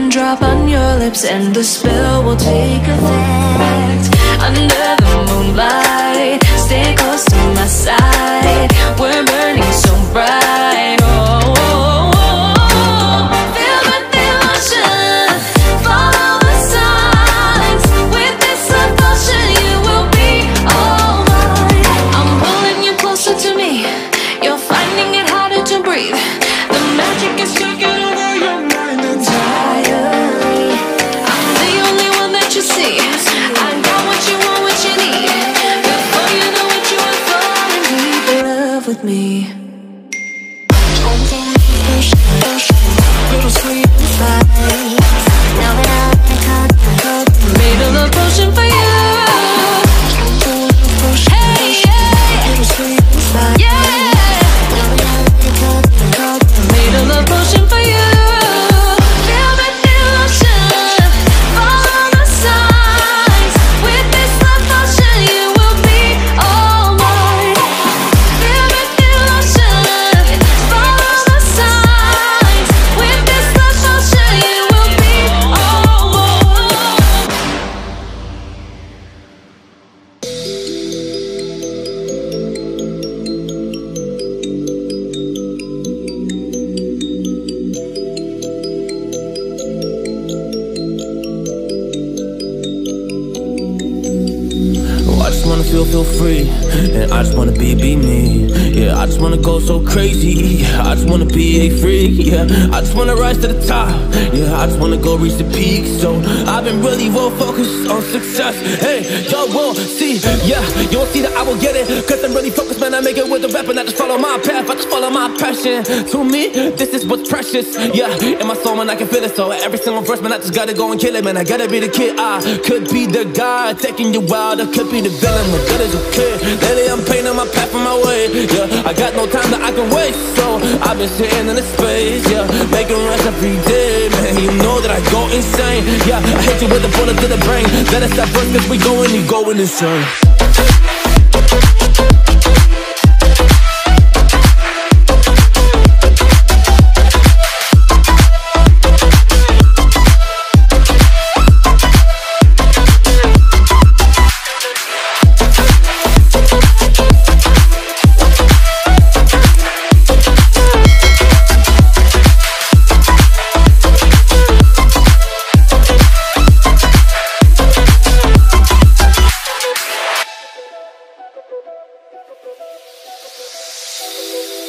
One drop on your lips and the spell will take effect. Under the moonlight, stay close to my side. We're me. Just wanna go so crazy. I just wanna be a freak. Yeah, I just wanna rise to the top. Yeah, I just wanna go reach the peak. So I've been really well focused on success. Hey, y'all won't see. Yeah, you won't see that I will get it. Cause I'm really focused, man. I make it with the rap I just follow my path. I just follow my passion. To me, this is what's precious. Yeah, in my soul, man, I can feel it. So every single verse, man, I just gotta go and kill it, man. I gotta be the kid. I could be the guy taking you wild. I could be the villain, but good as a kid. Lately, I'm painting my path on my way. Yeah, I got no time that I can waste. So I've been sitting in the space. Yeah, making runs every day, man. You know that I go insane. Yeah, I hit you with a bullet to the brain. Us stop first, cause we going, you going insane.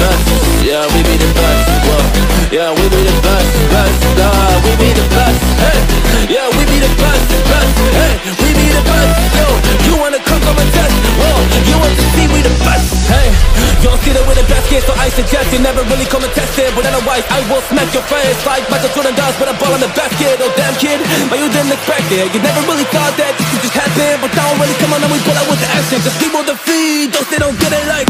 best. Yeah, we be the best. Whoa. Yeah, we be the best, best. Uh, we be the best. Hey. Yeah, we be the best, best. Hey, we be the best. Yo, you wanna come on a test? Whoa, you want to see we the best? Hey, y'all see that we the best kid? so I suggest you never really come and test it. But otherwise, I will smack your face like Michael Jordan does with a ball in the basket. Oh damn kid, but you didn't expect it. You never really thought that this could just happen. But now I'm really coming and we pull out with the action. Cause people defeat those they don't get it like.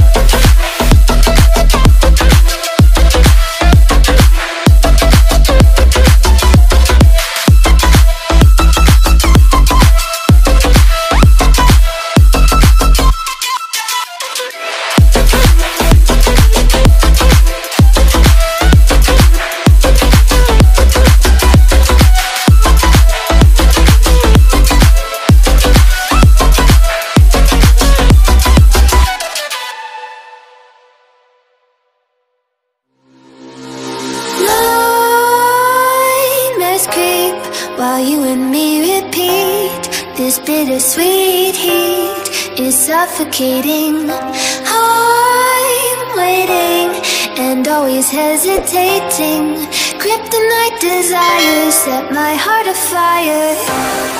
This bittersweet heat is suffocating. I'm waiting and always hesitating. Kryptonite desires set my heart afire.